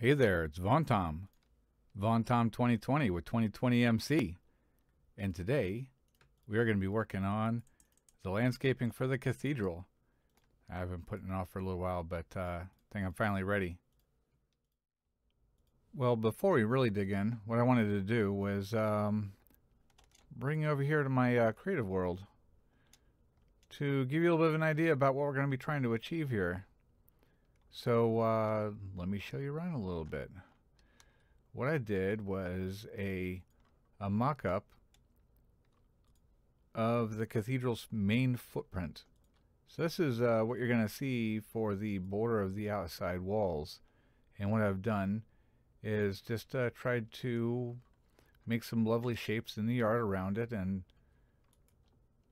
Hey there, it's Von Tom. Von Tom 2020 with 2020 MC. And today we are going to be working on the landscaping for the cathedral. I've been putting it off for a little while, but uh, I think I'm finally ready. Well, before we really dig in, what I wanted to do was um, bring you over here to my uh, creative world to give you a little bit of an idea about what we're going to be trying to achieve here. So uh, let me show you around a little bit. What I did was a, a mock-up of the cathedral's main footprint. So this is uh, what you're going to see for the border of the outside walls. And what I've done is just uh, tried to make some lovely shapes in the yard around it and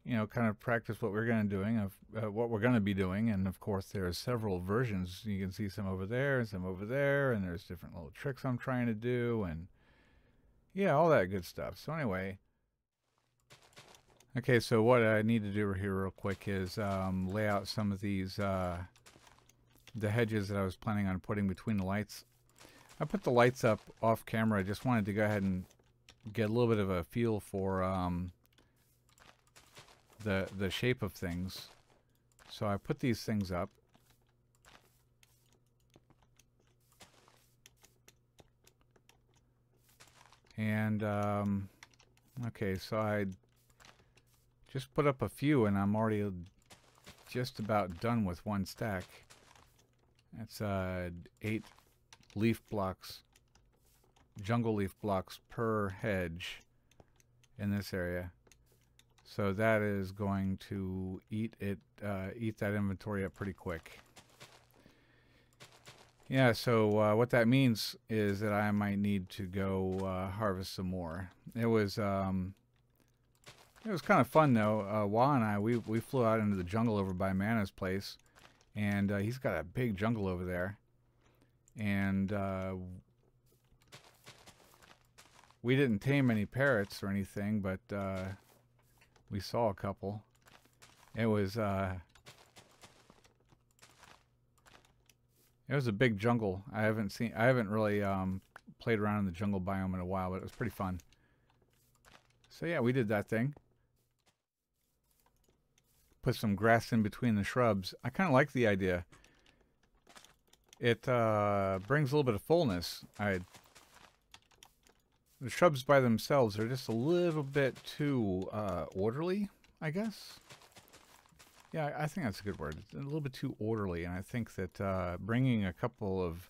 you know, kind of practice what we're going to doing of uh, what we're going to be doing. And of course, there are several versions. You can see some over there and some over there, and there's different little tricks I'm trying to do, and yeah, all that good stuff. So anyway, okay. So what I need to do here real quick is um, lay out some of these uh, the hedges that I was planning on putting between the lights. I put the lights up off camera. I just wanted to go ahead and get a little bit of a feel for. Um, the, the shape of things. So I put these things up. And, um, okay, so I just put up a few and I'm already just about done with one stack. That's uh, eight leaf blocks, jungle leaf blocks per hedge in this area. So that is going to eat it, uh, eat that inventory up pretty quick. Yeah, so uh, what that means is that I might need to go uh, harvest some more. It was um, it was kind of fun though. Uh, Wah and I we we flew out into the jungle over by Mana's place, and uh, he's got a big jungle over there, and uh, we didn't tame any parrots or anything, but uh, we saw a couple. It was uh, it was a big jungle. I haven't seen I haven't really um, played around in the jungle biome in a while, but it was pretty fun. So yeah, we did that thing. Put some grass in between the shrubs. I kind of like the idea. It uh, brings a little bit of fullness. I the shrubs by themselves are just a little bit too uh, orderly, I guess. Yeah, I think that's a good word. It's a little bit too orderly, and I think that uh, bringing a couple of,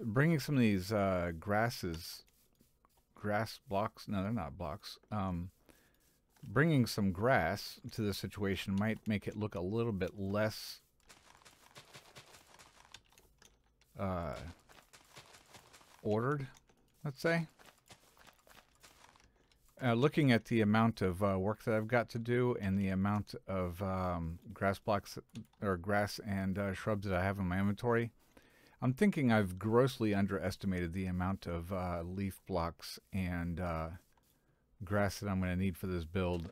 bringing some of these uh, grasses, grass blocks, no, they're not blocks, um, bringing some grass to the situation might make it look a little bit less uh, ordered, let's say. Uh, looking at the amount of uh, work that I've got to do and the amount of um, grass blocks or grass and uh, shrubs that I have in my inventory, I'm thinking I've grossly underestimated the amount of uh, leaf blocks and uh, grass that I'm going to need for this build.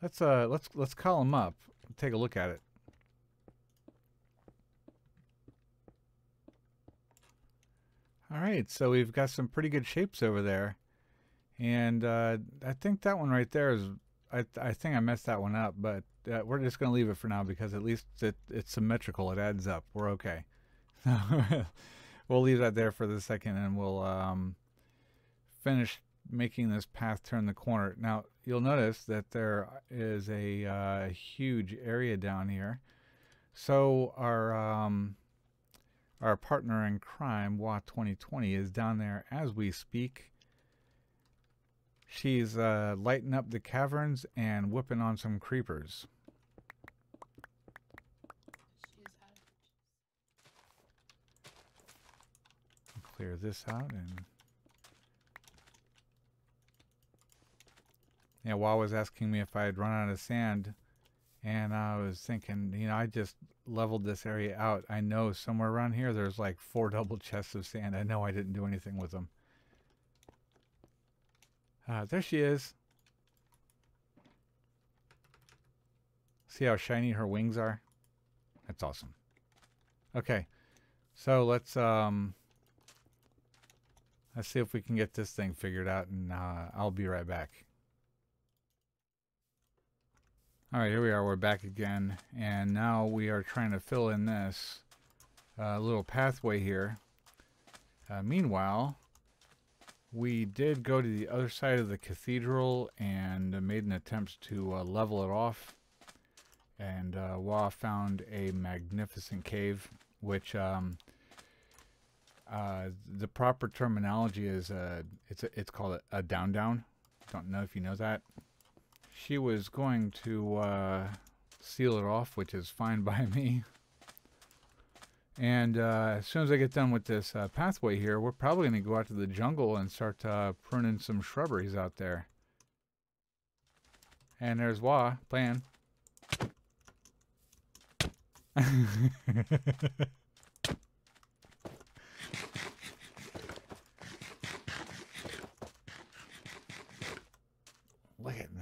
Let's uh let's let's call them up. Take a look at it. All right, so we've got some pretty good shapes over there. And uh, I think that one right there is, I, I think I messed that one up, but uh, we're just going to leave it for now because at least it, it's symmetrical. It adds up. We're okay. we'll leave that there for the second and we'll um, finish making this path turn the corner. Now, you'll notice that there is a uh, huge area down here. So our... Um, our partner in crime, Wah 2020, is down there as we speak. She's uh, lighting up the caverns and whipping on some creepers. Clear this out and yeah, Wah was asking me if I had run out of sand, and I was thinking, you know, I just leveled this area out, I know somewhere around here there's like four double chests of sand. I know I didn't do anything with them. Uh, there she is. See how shiny her wings are? That's awesome. Okay. So let's um let's see if we can get this thing figured out and uh, I'll be right back. All right, here we are. We're back again, and now we are trying to fill in this uh, little pathway here. Uh, meanwhile, we did go to the other side of the cathedral and made an attempt to uh, level it off. And uh, Wah found a magnificent cave, which um, uh, the proper terminology is uh, it's it's called a, a down down. Don't know if you know that she was going to uh, seal it off, which is fine by me. And uh, as soon as I get done with this uh, pathway here, we're probably going to go out to the jungle and start uh, pruning some shrubberies out there. And there's Wah playing.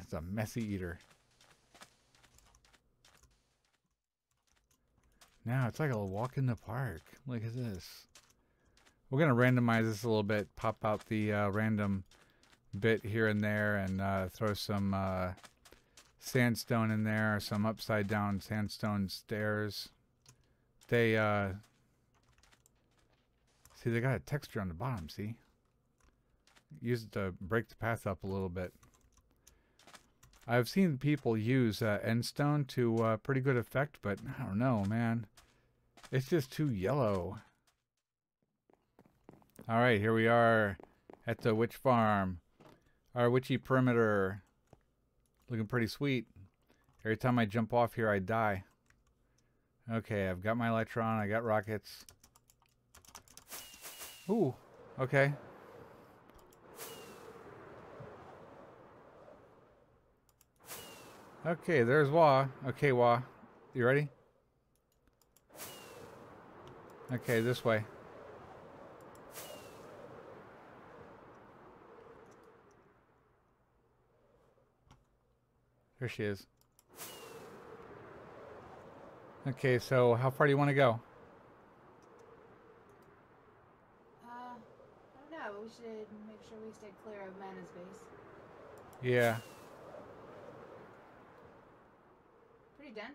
That's a messy eater. Now it's like a walk in the park. Look at this. We're gonna randomize this a little bit. Pop out the uh, random bit here and there, and uh, throw some uh, sandstone in there. Some upside down sandstone stairs. They uh, see they got a texture on the bottom. See, use it to break the path up a little bit. I've seen people use uh, endstone to uh, pretty good effect, but I don't know, man. It's just too yellow. All right, here we are at the witch farm. Our witchy perimeter. Looking pretty sweet. Every time I jump off here, I die. Okay, I've got my elytra. I got rockets. Ooh, okay. Okay, there's Wah. Okay, Wah. You ready? Okay, this way. There she is. Okay, so how far do you want to go? Uh, I don't know. We should make sure we stay clear of Mana's base. Yeah.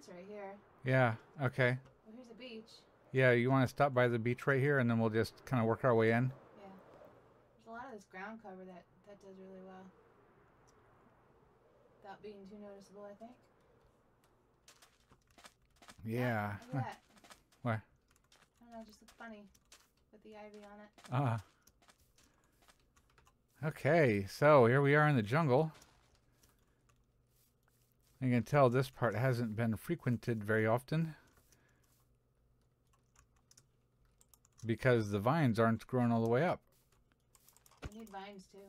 Dense right here. Yeah, okay. Well, here's a beach. Yeah, you want to stop by the beach right here and then we'll just kind of work our way in? Yeah. There's a lot of this ground cover that, that does really well. Without being too noticeable, I think. Yeah. Look at that. Where? I don't know, just looks funny with the ivy on it. Ah. Okay, so here we are in the jungle. You can tell this part hasn't been frequented very often. Because the vines aren't growing all the way up. We need vines too.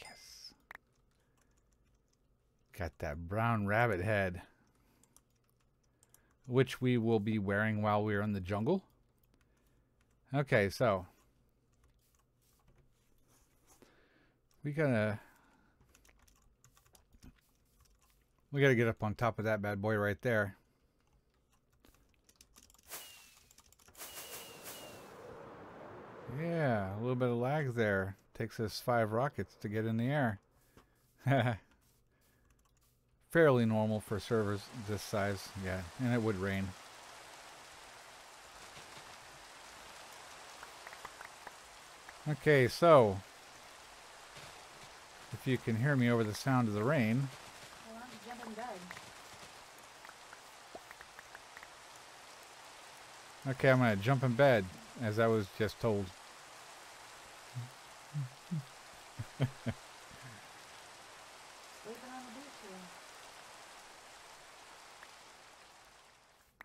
Yes. Got that brown rabbit head. Which we will be wearing while we're in the jungle. Okay, so. We gotta. We gotta get up on top of that bad boy right there. Yeah, a little bit of lag there. Takes us five rockets to get in the air. Fairly normal for servers this size, yeah, and it would rain. Okay, so if you can hear me over the sound of the rain, okay, I'm gonna jump in bed as I was just told.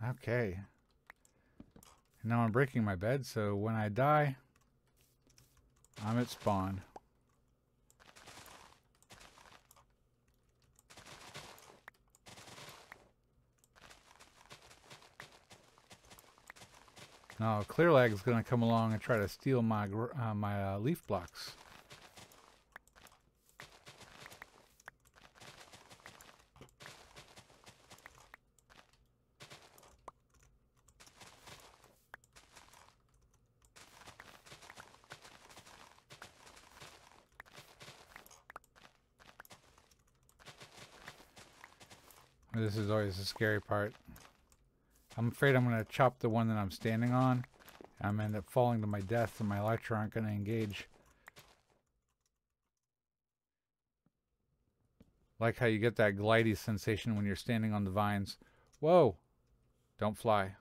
Okay. Now I'm breaking my bed, so when I die, I'm at spawn. Now Clearlag is going to come along and try to steal my uh, my uh, leaf blocks. This is always the scary part. I'm afraid I'm going to chop the one that I'm standing on. I'm going to end up falling to my death and my elytra aren't going to engage. Like how you get that glidey sensation when you're standing on the vines. Whoa! Don't fly.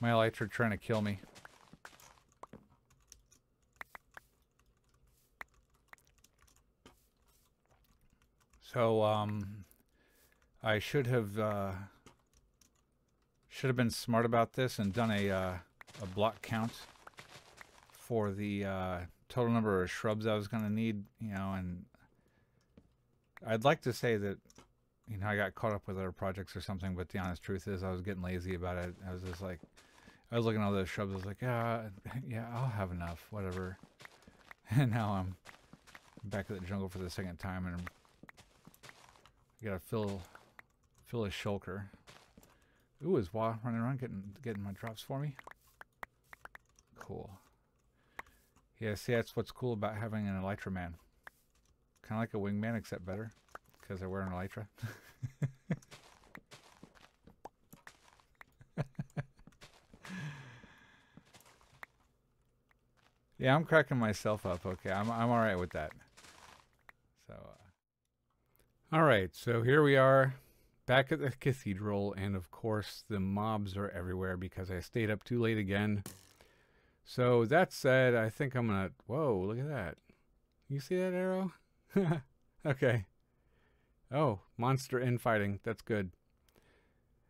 My elytra trying to kill me. So, um, I should have, uh, should have been smart about this and done a, uh, a block count for the, uh, total number of shrubs I was going to need, you know, and I'd like to say that, you know, I got caught up with other projects or something, but the honest truth is I was getting lazy about it. I was just like, I was looking at all those shrubs. I was like, yeah, yeah, I'll have enough, whatever. And now I'm back at the jungle for the second time, and I gotta fill fill a shulker. Ooh, is Wah running around getting getting my drops for me? Cool. Yeah, see, that's what's cool about having an Elytra man. Kind of like a wingman, except better, because I wear an Elytra. Yeah, I'm cracking myself up. Okay, I'm I'm all right with that. So, uh, all right. So here we are, back at the cathedral, and of course the mobs are everywhere because I stayed up too late again. So that said, I think I'm gonna. Whoa! Look at that. You see that arrow? okay. Oh, monster infighting. That's good.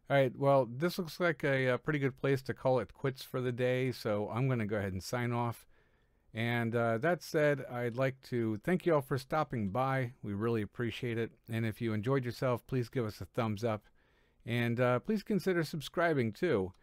All right, well, this looks like a, a, pretty good place to call it quits for the day, so I'm going to go ahead and sign off. And uh, that said, I'd like to thank you all for stopping by. We really appreciate it. And if you enjoyed yourself, please give us a thumbs up. And uh, please consider subscribing too.